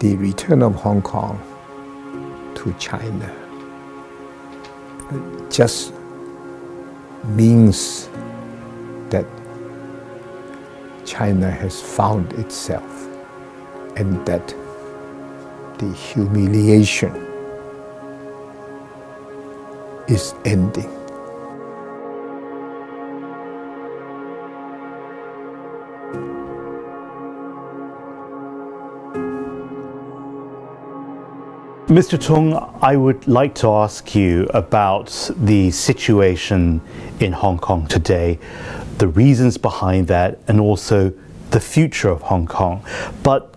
the return of Hong Kong to China just means that China has found itself and that the humiliation is ending. Mr. Tung, I would like to ask you about the situation in Hong Kong today, the reasons behind that, and also the future of Hong Kong. But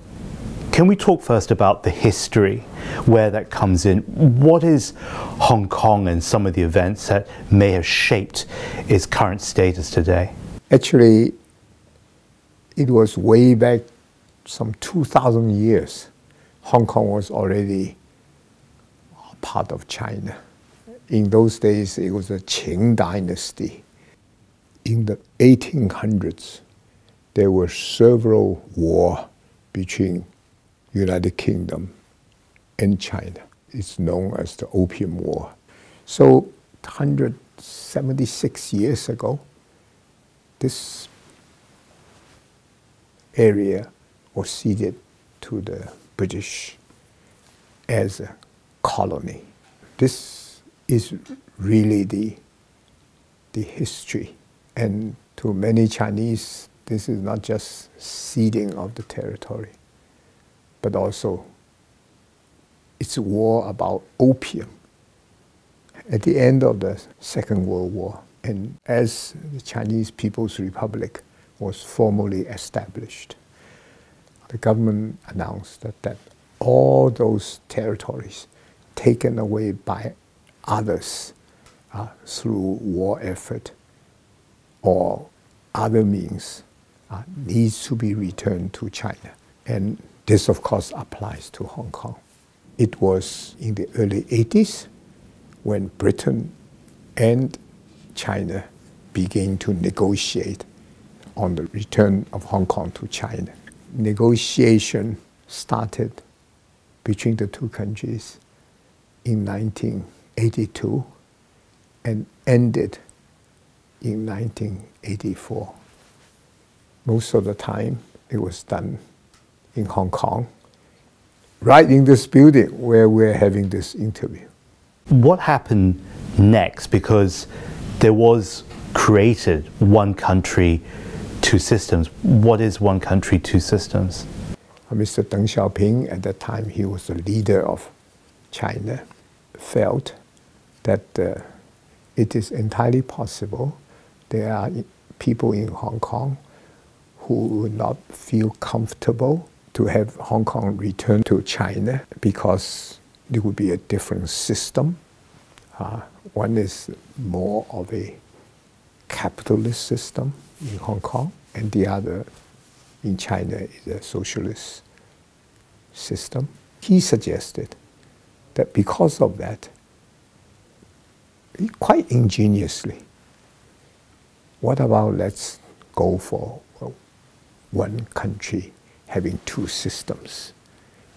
can we talk first about the history, where that comes in? What is Hong Kong and some of the events that may have shaped its current status today? Actually, it was way back some 2,000 years. Hong Kong was already part of China. In those days, it was a Qing dynasty. In the 1800s, there were several wars between United Kingdom and China. It's known as the Opium War. So 176 years ago, this area was ceded to the British as a colony. This is really the, the history. And to many Chinese, this is not just ceding of the territory, but also it's a war about opium. At the end of the Second World War, and as the Chinese People's Republic was formally established, the government announced that, that all those territories taken away by others uh, through war effort or other means uh, needs to be returned to China. And this, of course, applies to Hong Kong. It was in the early 80s when Britain and China began to negotiate on the return of Hong Kong to China. Negotiation started between the two countries in 1982 and ended in 1984. Most of the time, it was done in Hong Kong, right in this building where we're having this interview. What happened next? Because there was created one country, two systems. What is one country, two systems? Uh, Mr. Deng Xiaoping, at that time, he was the leader of China felt that uh, it is entirely possible there are people in Hong Kong who would not feel comfortable to have Hong Kong return to China because it would be a different system. Uh, one is more of a capitalist system in Hong Kong, and the other in China is a socialist system. He suggested that because of that, quite ingeniously, what about let's go for one country having two systems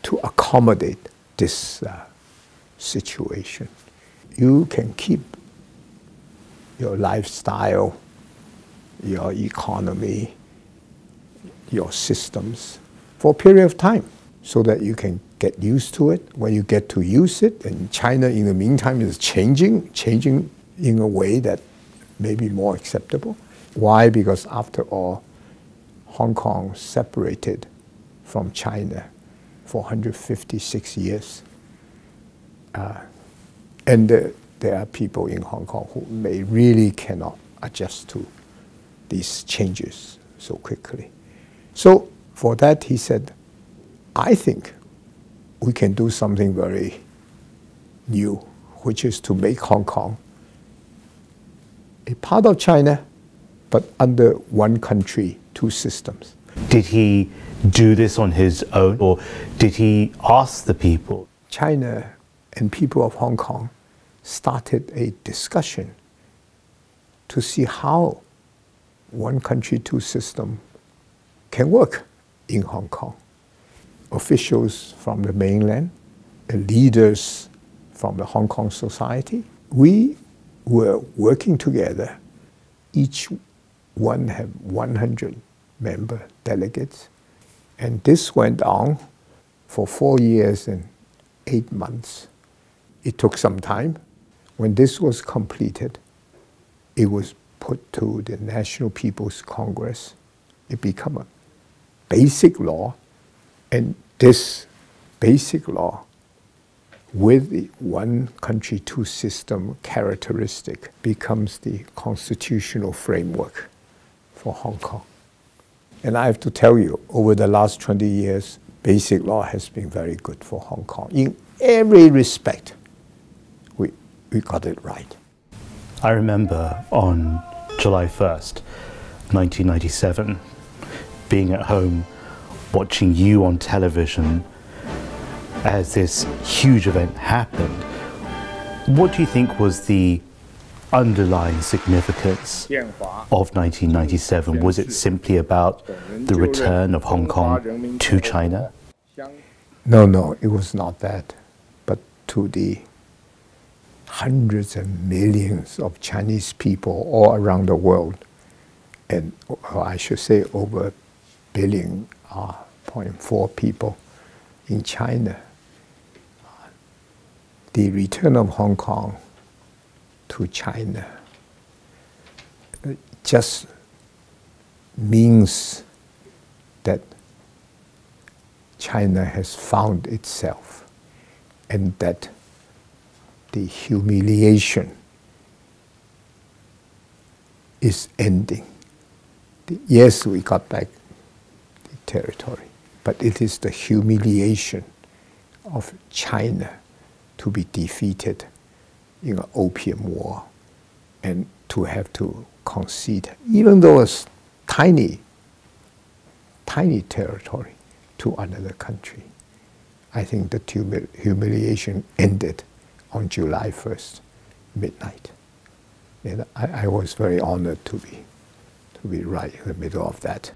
to accommodate this uh, situation? You can keep your lifestyle, your economy, your systems for a period of time so that you can get used to it. When you get to use it, and China in the meantime is changing, changing in a way that may be more acceptable. Why? Because after all, Hong Kong separated from China for 156 years. Uh, and uh, there are people in Hong Kong who may really cannot adjust to these changes so quickly. So for that, he said, I think we can do something very new, which is to make Hong Kong a part of China, but under one country, two systems. Did he do this on his own, or did he ask the people? China and people of Hong Kong started a discussion to see how one country, two system can work in Hong Kong. Officials from the mainland, leaders from the Hong Kong society. We were working together. Each one had 100 member delegates. And this went on for four years and eight months. It took some time. When this was completed, it was put to the National People's Congress. It became a basic law, and this basic law, with the one country, two system characteristic, becomes the constitutional framework for Hong Kong. And I have to tell you, over the last 20 years, basic law has been very good for Hong Kong. In every respect, we, we got it right. I remember on July 1st, 1997, being at home watching you on television as this huge event happened. What do you think was the underlying significance of 1997? Was it simply about the return of Hong Kong to China? No, no, it was not that, but to the hundreds and millions of Chinese people all around the world, and I should say over a billion, uh, 0.4 people in China. The return of Hong Kong to China just means that China has found itself and that the humiliation is ending. Yes, we got back the territory, but it is the humiliation of China to be defeated in an opium war and to have to concede, even though it's tiny, tiny territory, to another country. I think the humiliation ended on July 1st, midnight. And I, I was very honored to be, to be right in the middle of that.